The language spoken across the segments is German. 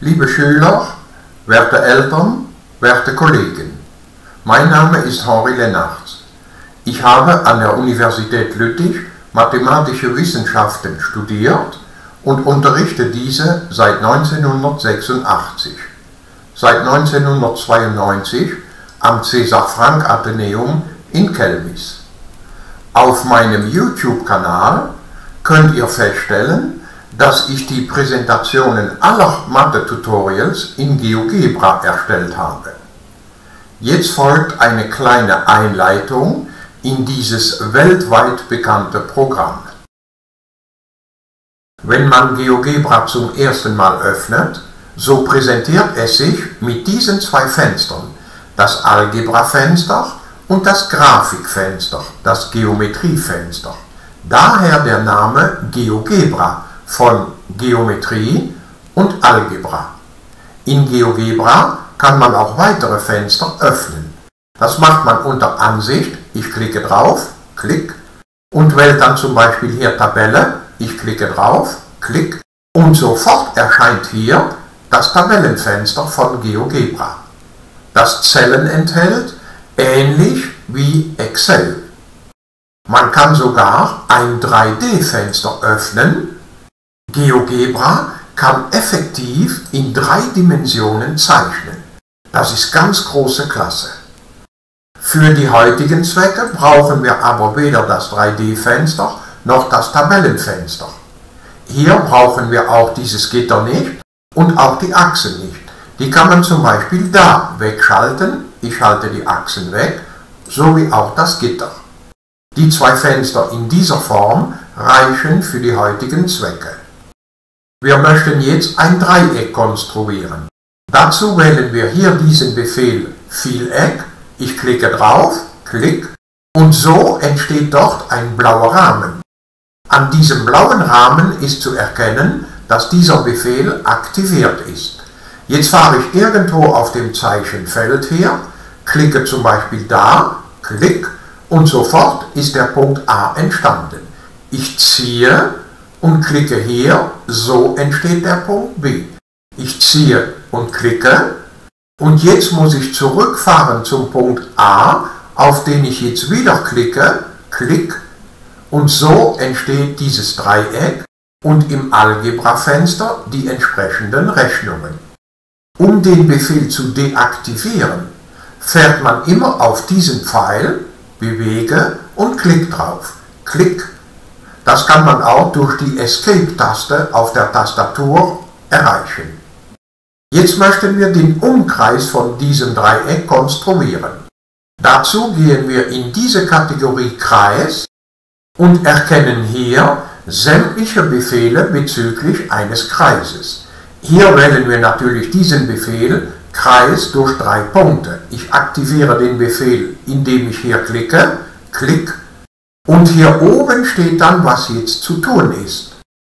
Liebe Schüler, werte Eltern, werte Kollegen, mein Name ist Henri Lennartz. Ich habe an der Universität Lüttich Mathematische Wissenschaften studiert und unterrichte diese seit 1986. Seit 1992 am Cäsar Frank Atheneum in Kelmis. Auf meinem YouTube-Kanal könnt ihr feststellen, dass ich die Präsentationen aller Mathe-Tutorials in GeoGebra erstellt habe. Jetzt folgt eine kleine Einleitung in dieses weltweit bekannte Programm. Wenn man GeoGebra zum ersten Mal öffnet, so präsentiert es sich mit diesen zwei Fenstern, das Algebra-Fenster und das Grafikfenster, das Geometriefenster. Daher der Name GeoGebra von Geometrie und Algebra. In GeoGebra kann man auch weitere Fenster öffnen. Das macht man unter Ansicht, ich klicke drauf, klick und wählt dann zum Beispiel hier Tabelle, ich klicke drauf, klick und sofort erscheint hier das Tabellenfenster von GeoGebra, das Zellen enthält, ähnlich wie Excel. Man kann sogar ein 3D-Fenster öffnen. GeoGebra kann effektiv in drei Dimensionen zeichnen. Das ist ganz große Klasse. Für die heutigen Zwecke brauchen wir aber weder das 3D-Fenster noch das Tabellenfenster. Hier brauchen wir auch dieses Gitter nicht und auch die Achsen nicht. Die kann man zum Beispiel da wegschalten. Ich schalte die Achsen weg, sowie auch das Gitter. Die zwei Fenster in dieser Form reichen für die heutigen Zwecke. Wir möchten jetzt ein Dreieck konstruieren. Dazu wählen wir hier diesen Befehl Vieleck. Ich klicke drauf, klick und so entsteht dort ein blauer Rahmen. An diesem blauen Rahmen ist zu erkennen, dass dieser Befehl aktiviert ist. Jetzt fahre ich irgendwo auf dem Zeichenfeld her, klicke zum Beispiel da, klick und sofort ist der Punkt A entstanden. Ich ziehe und klicke hier, so entsteht der Punkt B. Ich ziehe und klicke und jetzt muss ich zurückfahren zum Punkt A, auf den ich jetzt wieder klicke, klick und so entsteht dieses Dreieck und im Algebra-Fenster die entsprechenden Rechnungen. Um den Befehl zu deaktivieren, fährt man immer auf diesen Pfeil, bewege und klick drauf. Klick. Das kann man auch durch die Escape-Taste auf der Tastatur erreichen. Jetzt möchten wir den Umkreis von diesem Dreieck konstruieren. Dazu gehen wir in diese Kategorie Kreis und erkennen hier sämtliche Befehle bezüglich eines Kreises. Hier wählen wir natürlich diesen Befehl Kreis durch drei Punkte. Ich aktiviere den Befehl, indem ich hier klicke, klick und hier oben steht dann, was jetzt zu tun ist.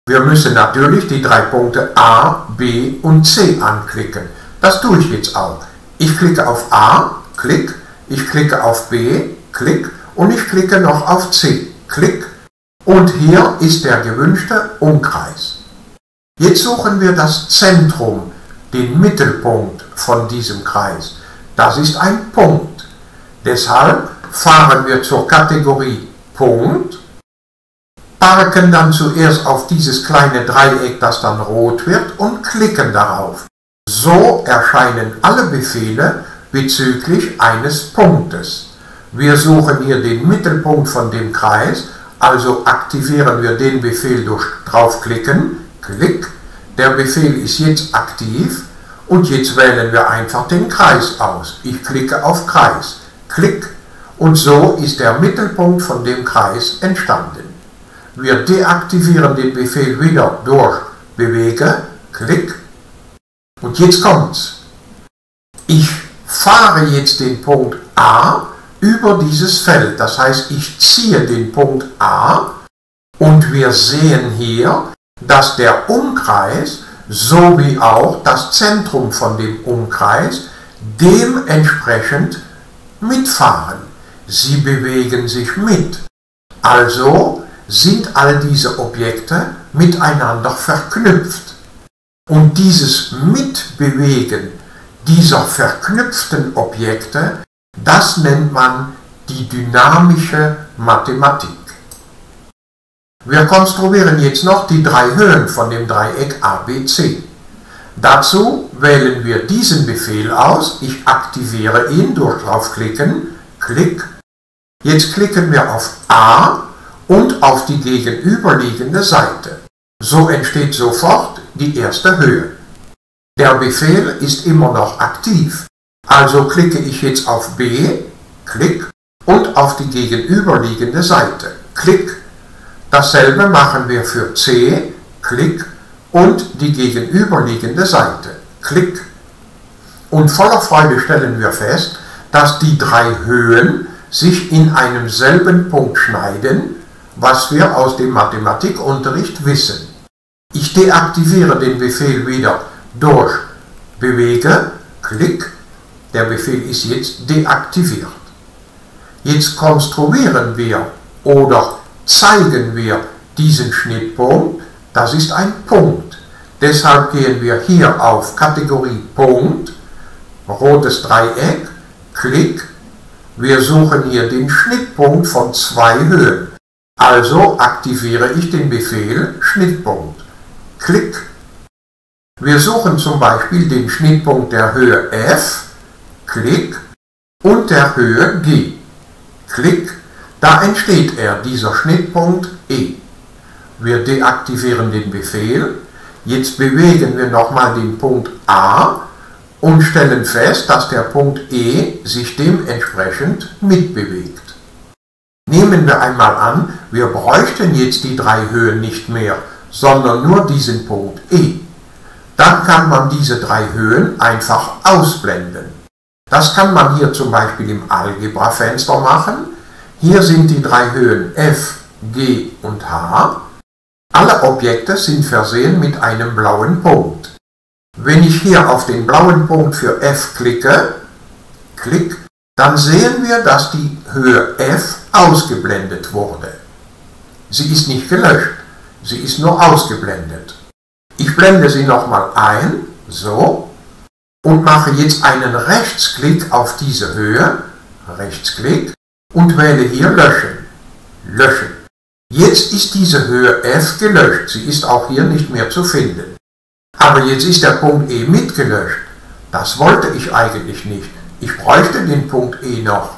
Wir müssen natürlich die drei Punkte A, B und C anklicken. Das tue ich jetzt auch. Ich klicke auf A, klick, ich klicke auf B, klick und ich klicke noch auf C, klick und hier ist der gewünschte Umkreis. Jetzt suchen wir das Zentrum, den Mittelpunkt von diesem Kreis. Das ist ein Punkt. Deshalb fahren wir zur Kategorie Punkt, parken dann zuerst auf dieses kleine Dreieck, das dann rot wird und klicken darauf. So erscheinen alle Befehle bezüglich eines Punktes. Wir suchen hier den Mittelpunkt von dem Kreis also aktivieren wir den Befehl durch draufklicken, Klick. Der Befehl ist jetzt aktiv und jetzt wählen wir einfach den Kreis aus. Ich klicke auf Kreis, Klick und so ist der Mittelpunkt von dem Kreis entstanden. Wir deaktivieren den Befehl wieder durch Bewege, Klick und jetzt kommt's. Ich fahre jetzt den Punkt A über dieses Feld. Das heißt, ich ziehe den Punkt A und wir sehen hier, dass der Umkreis sowie auch das Zentrum von dem Umkreis dementsprechend mitfahren. Sie bewegen sich mit. Also sind all diese Objekte miteinander verknüpft. Und dieses Mitbewegen dieser verknüpften Objekte, das nennt man die dynamische Mathematik. Wir konstruieren jetzt noch die drei Höhen von dem Dreieck ABC. Dazu wählen wir diesen Befehl aus. Ich aktiviere ihn durch draufklicken. Klick. Jetzt klicken wir auf A und auf die gegenüberliegende Seite. So entsteht sofort die erste Höhe. Der Befehl ist immer noch aktiv. Also klicke ich jetzt auf B, Klick, und auf die gegenüberliegende Seite. Klick. Dasselbe machen wir für C, Klick und die gegenüberliegende Seite. Klick. Und voller Freude stellen wir fest, dass die drei Höhen sich in einem selben Punkt schneiden, was wir aus dem Mathematikunterricht wissen. Ich deaktiviere den Befehl wieder durch Bewege, Klick, der Befehl ist jetzt deaktiviert. Jetzt konstruieren wir oder zeigen wir diesen Schnittpunkt, das ist ein Punkt. Deshalb gehen wir hier auf Kategorie Punkt, rotes Dreieck, Klick. Wir suchen hier den Schnittpunkt von zwei Höhen. Also aktiviere ich den Befehl Schnittpunkt. Klick. Wir suchen zum Beispiel den Schnittpunkt der Höhe F, Klick, und der Höhe G. Klick da entsteht er, dieser Schnittpunkt E. Wir deaktivieren den Befehl. Jetzt bewegen wir nochmal den Punkt A und stellen fest, dass der Punkt E sich dementsprechend mitbewegt. Nehmen wir einmal an, wir bräuchten jetzt die drei Höhen nicht mehr, sondern nur diesen Punkt E. Dann kann man diese drei Höhen einfach ausblenden. Das kann man hier zum Beispiel im Algebra-Fenster machen hier sind die drei Höhen f, g und h. Alle Objekte sind versehen mit einem blauen Punkt. Wenn ich hier auf den blauen Punkt für f klicke, klick, dann sehen wir, dass die Höhe f ausgeblendet wurde. Sie ist nicht gelöscht, sie ist nur ausgeblendet. Ich blende sie nochmal ein, so, und mache jetzt einen Rechtsklick auf diese Höhe, Rechtsklick, und wähle hier Löschen. Löschen. Jetzt ist diese Höhe f gelöscht. Sie ist auch hier nicht mehr zu finden. Aber jetzt ist der Punkt E mitgelöscht. Das wollte ich eigentlich nicht. Ich bräuchte den Punkt E noch.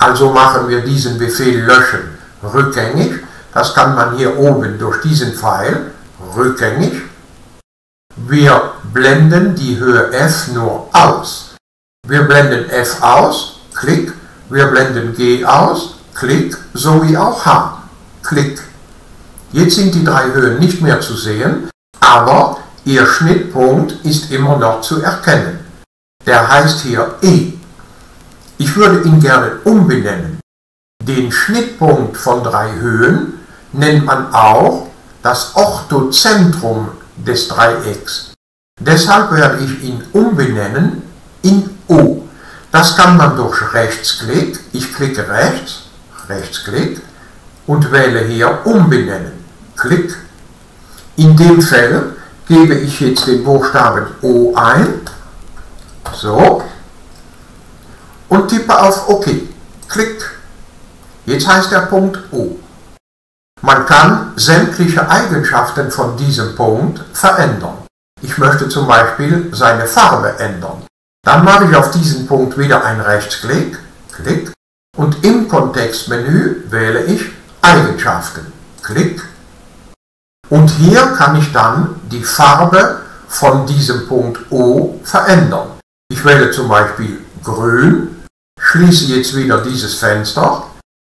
Also machen wir diesen Befehl löschen rückgängig. Das kann man hier oben durch diesen Pfeil rückgängig. Wir blenden die Höhe f nur aus. Wir blenden f aus, Klick, wir blenden G aus, Klick, sowie auch H. Klick. Jetzt sind die drei Höhen nicht mehr zu sehen, aber ihr Schnittpunkt ist immer noch zu erkennen. Der heißt hier E. Ich würde ihn gerne umbenennen. Den Schnittpunkt von drei Höhen nennt man auch das Orthozentrum des Dreiecks. Deshalb werde ich ihn umbenennen in O. Das kann man durch Rechtsklick, ich klicke rechts, Rechtsklick und wähle hier Umbenennen. Klick. In dem Feld gebe ich jetzt den Buchstaben O ein, so, und tippe auf OK. Klick. Jetzt heißt der Punkt O. Man kann sämtliche Eigenschaften von diesem Punkt verändern. Ich möchte zum Beispiel seine Farbe ändern. Dann mache ich auf diesen Punkt wieder einen Rechtsklick, Klick, und im Kontextmenü wähle ich Eigenschaften, Klick. Und hier kann ich dann die Farbe von diesem Punkt O verändern. Ich wähle zum Beispiel grün, schließe jetzt wieder dieses Fenster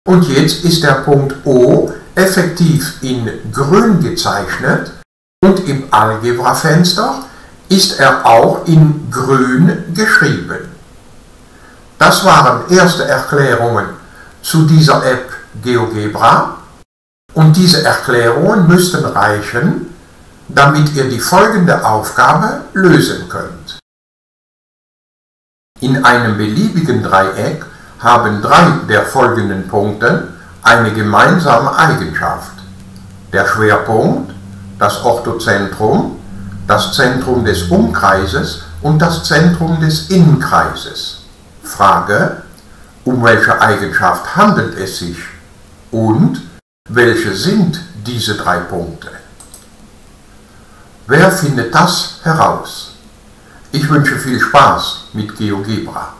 und jetzt ist der Punkt O effektiv in grün gezeichnet und im Algebra-Fenster ist er auch in grün geschrieben. Das waren erste Erklärungen zu dieser App GeoGebra und diese Erklärungen müssten reichen, damit ihr die folgende Aufgabe lösen könnt. In einem beliebigen Dreieck haben drei der folgenden Punkte eine gemeinsame Eigenschaft. Der Schwerpunkt, das Orthozentrum das Zentrum des Umkreises und das Zentrum des Innenkreises. Frage, um welche Eigenschaft handelt es sich und welche sind diese drei Punkte? Wer findet das heraus? Ich wünsche viel Spaß mit GeoGebra.